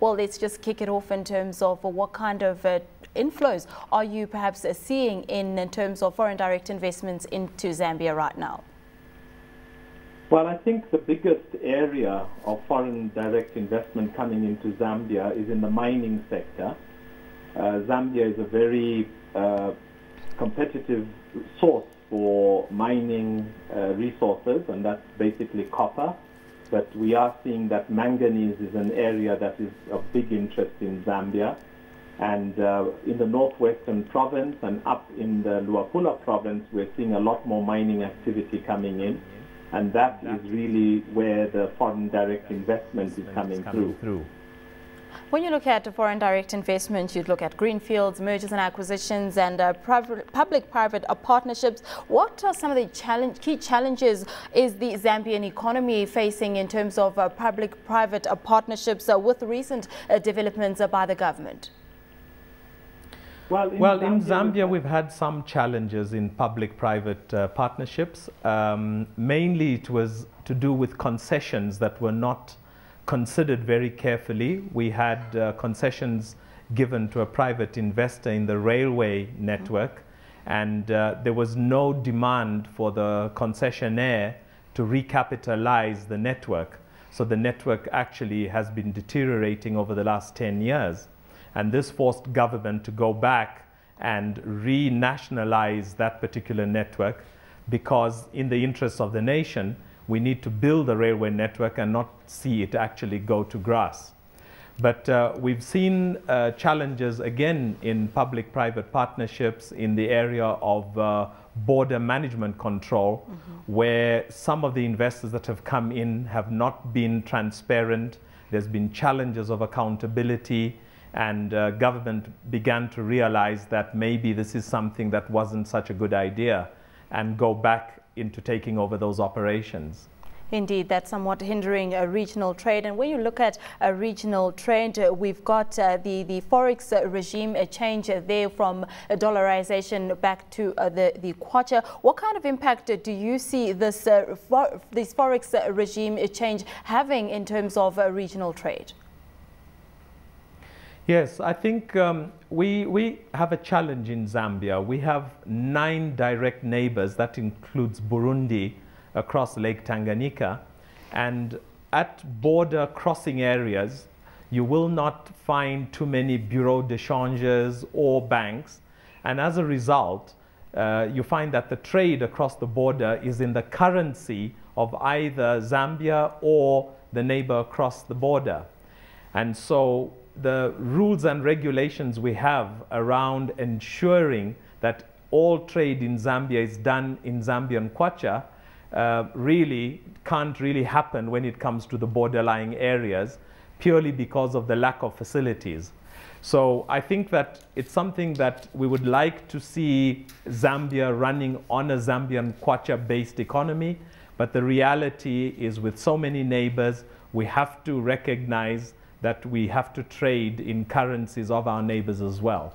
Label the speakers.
Speaker 1: well, let's just kick it off in terms of what kind of uh, inflows are you perhaps uh, seeing in, in terms of foreign direct investments into Zambia right now?
Speaker 2: Well, I think the biggest area of foreign direct investment coming into Zambia is in the mining sector. Uh, Zambia is a very uh, competitive source for mining uh, resources, and that's basically copper. But we are seeing that manganese is an area that is of big interest in Zambia. And uh, in the northwestern province and up in the Luapula province, we're seeing a lot more mining activity coming in. And that is really where the foreign direct investment is coming, through.
Speaker 1: When you look at foreign direct investment, you'd look at greenfields, mergers and acquisitions, and uh, public-private uh, partnerships. What are some of the challenge, key challenges is the Zambian economy facing in terms of uh, public-private uh, partnerships uh, with recent uh, developments by the government?
Speaker 3: Well, in, well, Zambia, in Zambia, we've had some challenges in public-private uh, partnerships. Um, mainly it was to do with concessions that were not considered very carefully. We had uh, concessions given to a private investor in the railway network, and uh, there was no demand for the concessionaire to recapitalize the network. So the network actually has been deteriorating over the last 10 years. And this forced government to go back and renationalize that particular network because in the interest of the nation, we need to build a railway network and not see it actually go to grass. But uh, we've seen uh, challenges again in public-private partnerships in the area of uh, border management control, mm -hmm. where some of the investors that have come in have not been transparent. There's been challenges of accountability and uh, government began to realize that maybe this is something that wasn't such a good idea and go back into taking over those operations.
Speaker 1: Indeed, that's somewhat hindering a regional trade. And when you look at a regional trade, uh, we've got uh, the, the Forex uh, regime a change uh, there from dollarization back to uh, the, the kwacha. What kind of impact do you see this, uh, for, this Forex regime change having in terms of regional trade?
Speaker 3: Yes, I think um, we, we have a challenge in Zambia. We have nine direct neighbors, that includes Burundi across Lake Tanganyika. And at border crossing areas, you will not find too many bureau de changes or banks. And as a result, uh, you find that the trade across the border is in the currency of either Zambia or the neighbor across the border. And so the rules and regulations we have around ensuring that all trade in Zambia is done in Zambian kwacha uh, really can't really happen when it comes to the borderline areas purely because of the lack of facilities. So I think that it's something that we would like to see Zambia running on a Zambian kwacha-based economy, but the reality is with so many neighbors, we have to recognize that we have to trade in currencies of our neighbors as well.